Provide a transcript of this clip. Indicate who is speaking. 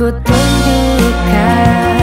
Speaker 1: ku tunjukkan